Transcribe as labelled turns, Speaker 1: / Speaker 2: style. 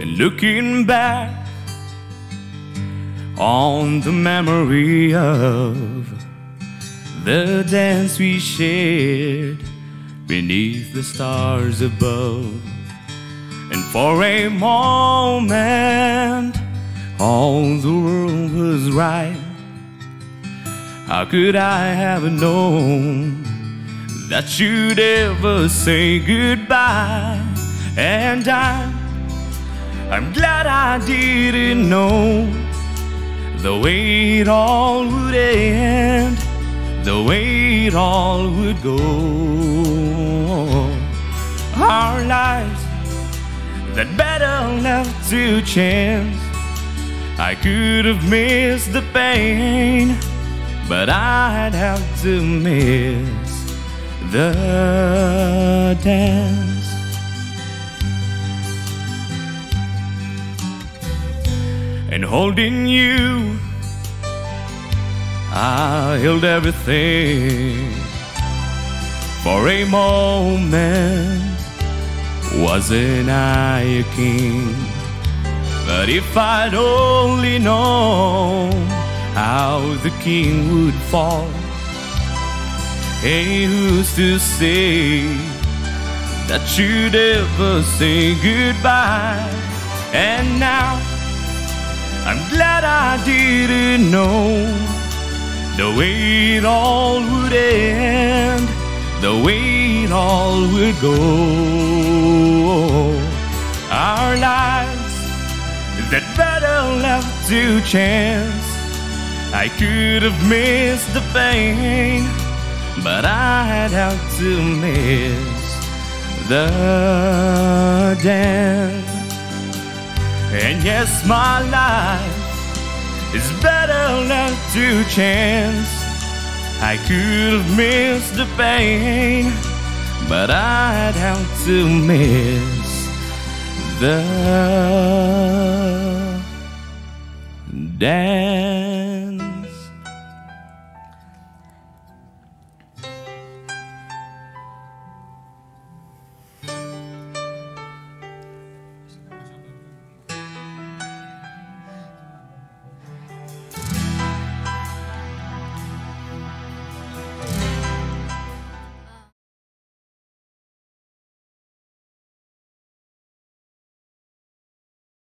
Speaker 1: and looking back on the memory of the dance we shared beneath the stars above. And for a moment, all the world was right. How could I have known that you'd ever say goodbye? And I'm, I'm glad I didn't know the way it all would end, the way it all would go. Our lives that better left to chance. I could have missed the pain, but I'd have to miss the dance. Holding you, I held everything for a moment. Wasn't I a king? But if I'd only known how the king would fall, hey, who's to say that you'd ever say goodbye? And now I'm glad I didn't know the way it all would end, the way it all would go. Our lives that better left to chance. I could have missed the pain, but I'd have to miss the dance. And yes, my life is better left to chance. I could have missed the pain, but I'd have to miss the dance.